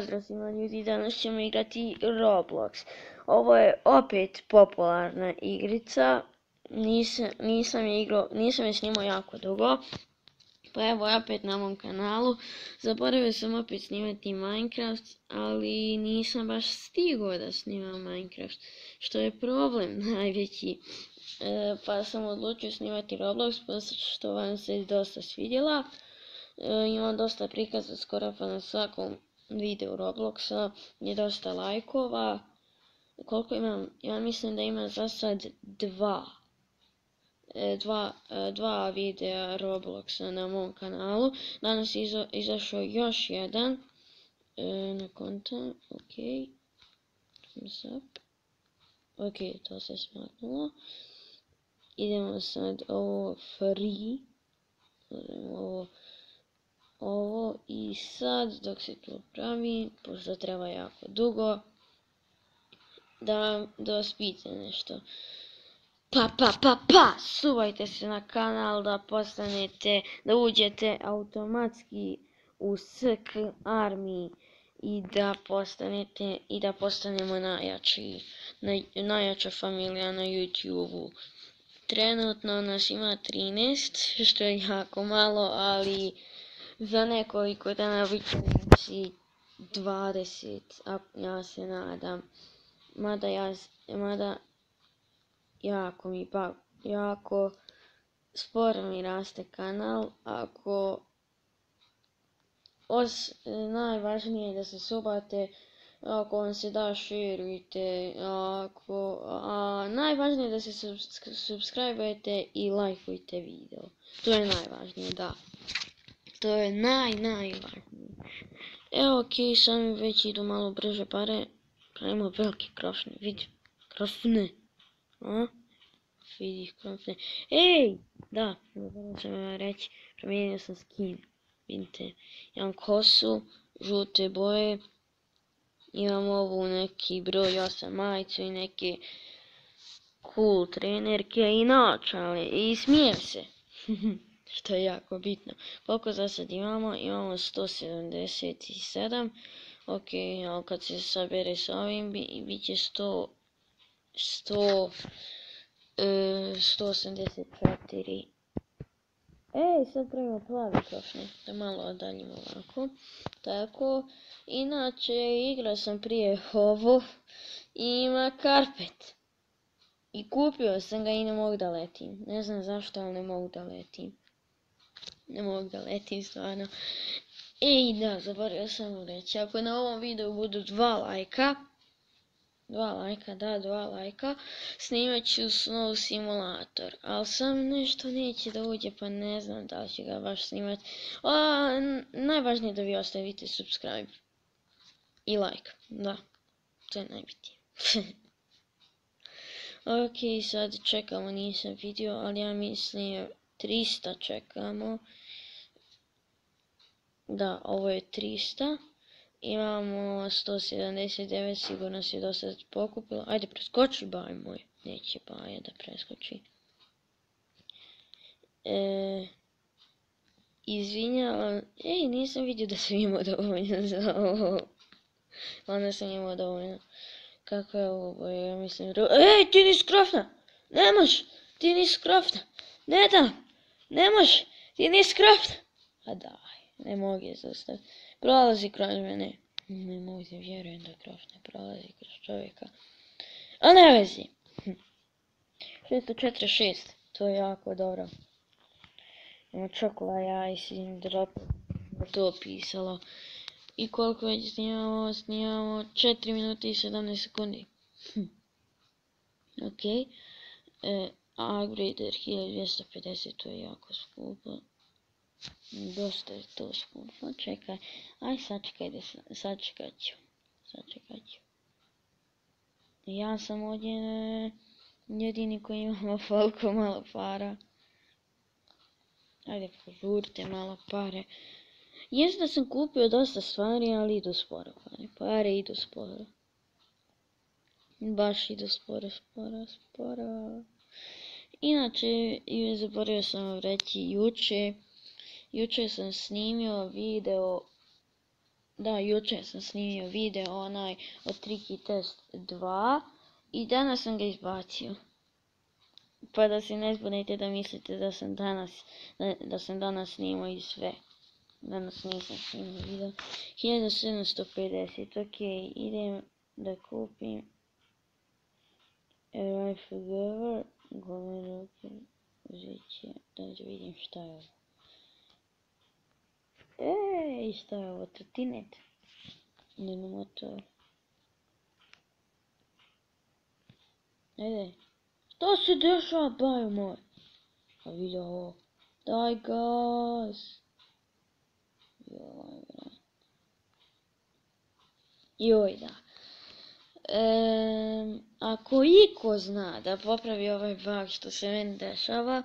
Pozdrav svima ljudi, danas ćemo igrati Roblox. Ovo je opet popularna igrica, nisam, nisam je igrao, nisam je snimao jako dugo. Pa evo opet na mom kanalu, zaboravio sam opet snimati Minecraft, ali nisam baš stigao da snimam Minecraft, što je problem najveći. E, pa sam odlučio snimati Roblox, pa što vam se dosta svidjela. E, imam dosta prikaza skoro pa na svakom videu Robloxa, je dosta lajkova. Koliko imam? Ja mislim da ima za sad dva. E, dva, e, dva videa Robloxa na mom kanalu. Danas je izašao još jedan na konta. Ok. Thumbs up. Ok, to se smaknulo. Idemo sad ovo free. Ovo ovo i sad dok se to pravi, pošto treba jako dugo, da, pita nešto. Pa, pa, pa, pa, subajte se na kanal da postanete, da uđete automatski u SK armiji i da postanete, i da postanemo najjači, najjača familija na YouTube-u. Trenutno nas ima 13, što je jako malo, ali za nekoliko dana bit znači 20, a ja se nadam. Mada ja, mada jako mi pa, jako sporo mi raste kanal, ako os, najvažnije je da se subate, ako vam se da širujte, ako, a najvažnije je da se subscribe i lajkujte video. To je najvažnije, da. To je naj, najvažnije. Evo, ok, sami već idu malo brže pare. Pravimo velike krofne, vidi. Krofne. A? Vidi krofne. Ej! Da, zaboravim sam vam reći. Promijenio sam skin. Vidite, imam kosu, žute boje. Imam ovu neki broj 8 majicu i neke cool trenerke i naočale. I smijem se. što je jako bitno. Koliko za sad imamo? Imamo 177. Ok, ali kad se sabere s ovim, bit će 100, 100, 184. Ej, sad pravimo plavi krošni, da malo odaljimo ovako. Tako, inače igrao sam prije ovo i ima karpet. I kupio sam ga i ne mogu da letim. Ne znam zašto, ali ne mogu da letim. Ne mogu da letim stvarno. Ej, da, zaboravio sam reći. Ako na ovom videu budu dva lajka, dva lajka, da, dva lajka, snimat ću Snow Simulator. Ali sam nešto neće da uđe, pa ne znam da li ću ga baš snimat. A, najvažnije da vi ostavite subscribe. I like, da. To je najbitnije. ok, sad čekamo, nisam vidio, ali ja mislim 300 čekamo. Da, ovo je 300. Imamo 179, sigurno se dosta pokupilo. Ajde, preskoči baj moj. Neće baja da preskoči. E, izvinjavam. Ej, nisam vidio da sam imao dovoljno za ovo. Onda sam imao dovoljno. Kako je ovo Ja mislim... Ej, ti nisi krofna! Ne moš! Ti nisi krofna! Ne da! Ne moš! Ti nisi krofna! A da. Ne mogu je zastaviti. Prolazi kroz mene. Ne mogu se vjerujem da kroz ne prolazi kroz čovjeka. A ne vezi. 646. To je jako dobro. Ima čokla ja i sin drop. To pisalo. I koliko već snimamo? Snimamo 4 minuti i 17 sekundi. Hm. Ok. E, upgrader 1250, to je jako skupo. Dosta je to skupo, čekaj. Aj sačekaj, sačekat ću. Sačekat ću. Ja sam ovdje jedini koji ima toliko malo para. Ajde, požurite malo pare. Jes da sam kupio dosta stvari, ali idu sporo pare. Pare idu sporo. Baš idu sporo, sporo, sporo. Inače, zaboravio sam vam reći juče, Jučer sam snimio video Da, jučer sam snimio video onaj od Tricky Test 2 i danas sam ga izbacio. Pa da se ne zbunite da mislite da sam danas, da, sam danas snimao i sve. Danas nisam snimao video. 1750, ok, idem da kupim Rifle Giver, gole ruke, uzet će, da vidim šta je ovo. Ej, šta je ovo, trotinet? Idem motor. Ajde. Šta se dešava, bajo moj? A vidi. Daj gas. Joj. Joj, da. Ako iko zna da popravi ovaj bug što se meni dešava,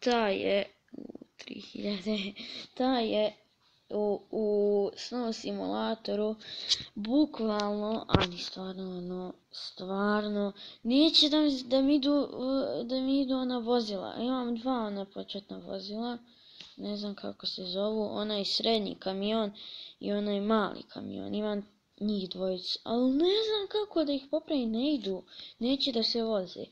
taj je, u 3000, taj je u, u snow simulatoru bukvalno, ali stvarno ono, stvarno, neće da da mi idu, da mi idu ona vozila. Imam dva ona početna vozila, ne znam kako se zovu, onaj srednji kamion i onaj mali kamion. Imam njih dvojicu, ali ne znam kako da ih popravim, ne idu, neće da se voze.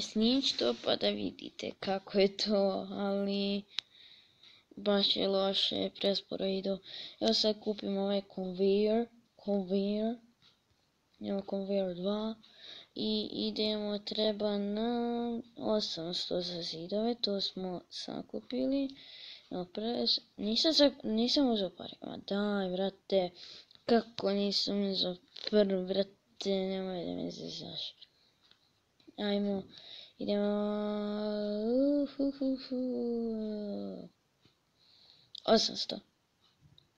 Snimit to pa da vidite kako je to, ali baš je loše, presporo idu. Evo sad kupim ovaj conveyor, conveyor, evo conveyor 2 i idemo, treba na 800 za zidove, to smo sakupili. Evo nisam, nisam uzeo pare, ma daj vrate, kako nisam uzeo prv, vrate, nemoj da me zezaš. Ajmo, idemo, uhuhuhu. 800.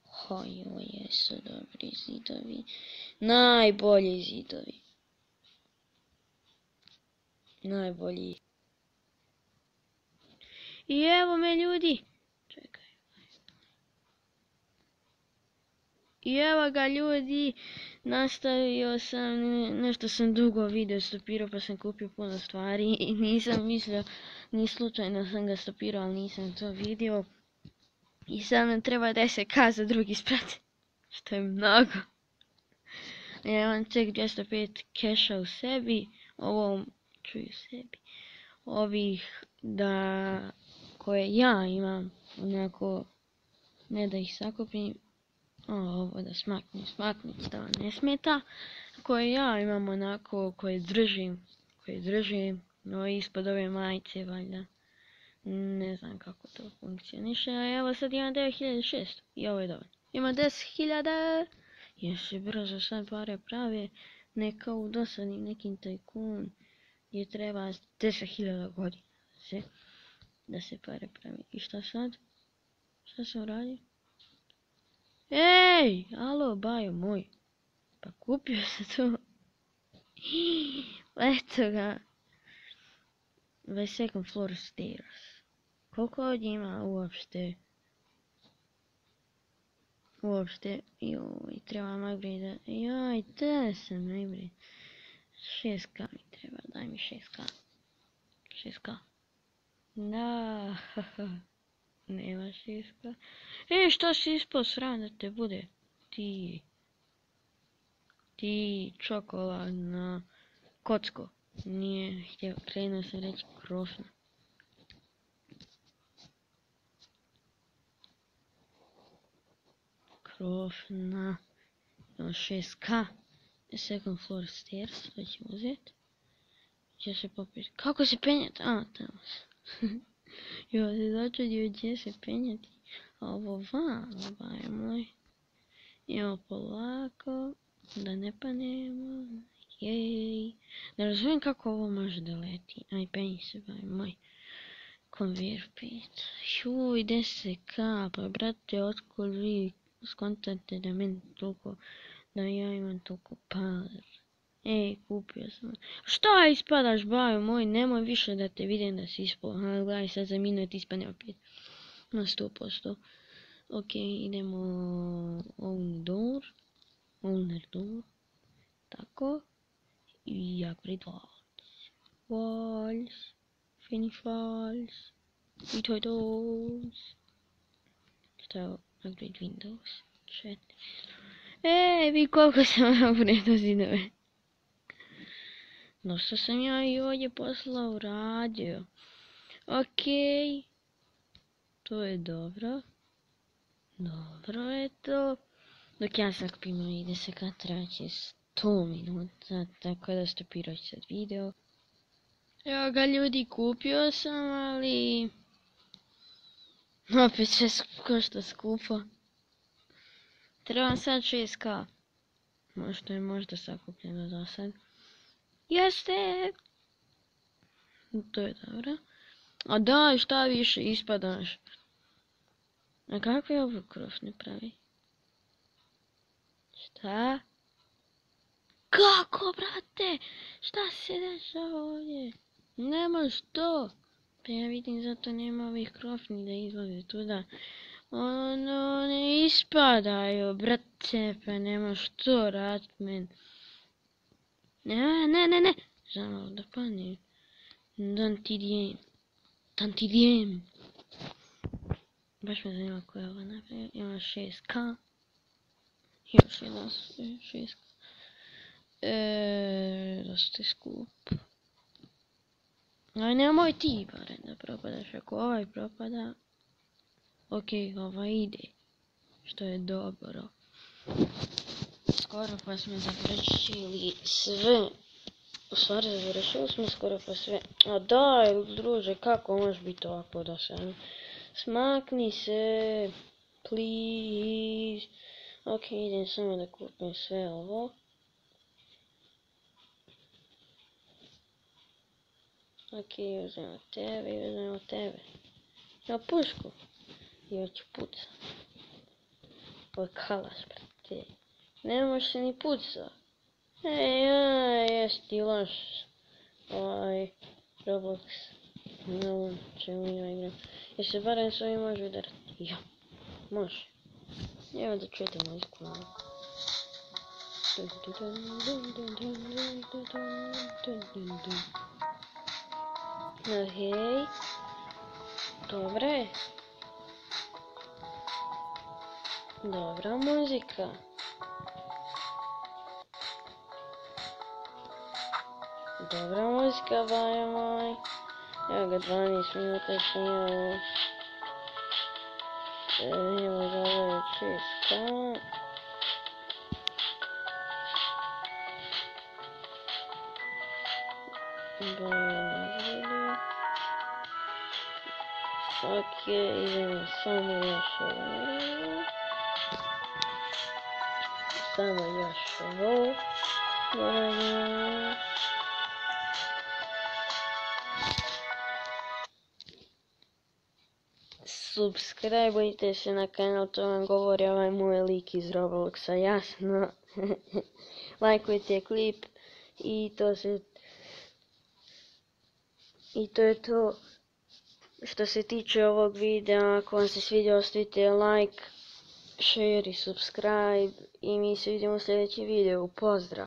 Hoj, ovo jesu dobri zidovi. Najbolji zidovi. Najbolji. I evo me ljudi. I evo ga ljudi. Nastavio sam, nešto sam dugo video stopirao pa sam kupio puno stvari i nisam mislio, ni slučajno sam ga stopirao, ali nisam to vidio. I sad nam treba 10k za drugi sprat. Što je mnogo. Ja imam tek 205 keša u sebi. Ovo u sebi. Ovih da koje ja imam. Onako ne da ih sakupim. Ovo da smaknem, smaknić da vam ne smeta. Koje ja imam onako koje držim. Koje držim. No ispod ove majice valjda. Ne znam kako to funkcioniše, a evo sad imam 9600 i ovo je dovoljno. Ima 10.000, još se brzo sad pare prave, ne kao u dosadnim nekim tajkun, gdje treba 10.000 godina se, da se pare pravi. I šta sad? Šta sam uradio? Ej, alo, bajo moj. Pa kupio se to. Eto ga. 22nd floor stairs. Koliko ovdje ima uopšte? Uopšte, joj, trebam upgrade. Joj, da sam upgrade. 6k mi treba, daj mi 6k. 6k. Da, nema 6k. E, što si ispao sran da te bude? Ti. Ti čokoladna kocko. Nije htio, krenuo sam reći krofna. krov na 6k second floor stairs, to ćemo uzeti. Će se popiti. Kako se penjati? A, tamo se. jo, se začudio gdje se penjati. A ovo van, ovaj moj. Evo polako, da ne panemo. Jej. Ne razumijem kako ovo može da leti. Aj, penji se, baj moj. Conveyor pit. Juj, 10k, pa brate, otkud vi skontate da meni toliko, da ja imam toliko par. Ej, kupio sam. Šta ispadaš, bajo moj, nemoj više da te vidim da si ispao. Ha, gledaj, sad za minut ispane opet. Na sto posto. Ok, idemo own door. Owner door. Tako. I upgrade walls. Walls. Finish walls. I to je to. Šta je upgrade Windows 4. E, vi koliko sam napunio zidove. Dosta sam ja i ovdje posla uradio. Okej. To je dobro. Dobro je to. Dok ja sad kupim ide se kad traći 100 minuta, tako da stopirat ću sad video. Evo ga ljudi, kupio sam, ali... Opet sve košta skupo. Trebam sad 6k. Možda je možda sakupljeno do sad. Jeste! To je dobro. A daj, šta više ispadaš? A kako je ovo krov ne pravi? Šta? Kako, brate? Šta se dešava ovdje? Nema što. Pa ja vidim zato nema ovih krofni da izlaze tuda. Ono ne ispadaju, brate, pa nema što radit men. Ne, ne, ne, ne. Znam da padne. Dan ti dijem. Dan ti dijem. Baš me zanima koja je ova napravila. Ima 6k. Još jedna 6k. Eee, dosta skup. Aj, nemoj ti barem da propadaš. Ako ovaj propada, ok, ovaj ide. Što je dobro. Skoro pa smo završili sve. U stvari završili smo skoro pa sve. A daj, druže, kako može biti ovako da se... Smakni se. Please. Ok, idem samo da kupim sve ovo. Ok, uzmemo tebe i uzmemo tebe. Ja pušku. I hoću puca. Ovo je brate. Ne možeš se ni puca. Ej, ja, jes ti loš. Ovaj, Roblox. Ne znam čemu ja igram. Jer se barem s ovim može udarati. Ja, može. Evo da čujete muziku. na. Okej. hej. Dobre. Dobra muzika. Quebra a música, vai, mãe. Eu gravando isso no caixinho. Peraí, mas olha aqui, está. Ok, Sama Yashiro. Sama Yashiro. Bora, Subscribeujte se na kanal, to vam govori ovaj moj lik iz Robloxa, jasno. Lajkujte klip i to se... I to je to što se tiče ovog videa. Ako vam se svidio ostavite like, share i subscribe i mi se vidimo u sljedećem videu. Pozdrav!